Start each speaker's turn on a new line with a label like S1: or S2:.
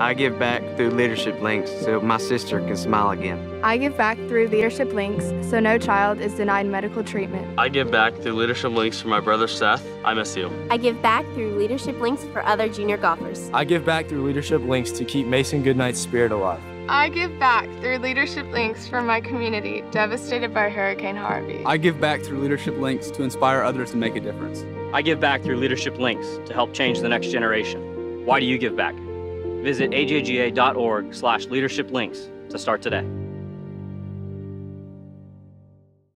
S1: I give back through Leadership Links so my sister can smile again.
S2: I give back through Leadership Links so no child is denied medical treatment.
S3: I give back through Leadership Links for my brother Seth. I miss you.
S4: I give back through Leadership Links for other junior golfers.
S5: I give back through Leadership Links to keep Mason Goodnight's spirit alive.
S6: I give back through Leadership Links for my community devastated by Hurricane Harvey.
S7: I give back through Leadership Links to inspire others to make a difference.
S8: I give back through Leadership Links to help change the next generation. Why do you give back? Visit ajga.org slash leadership links to start today.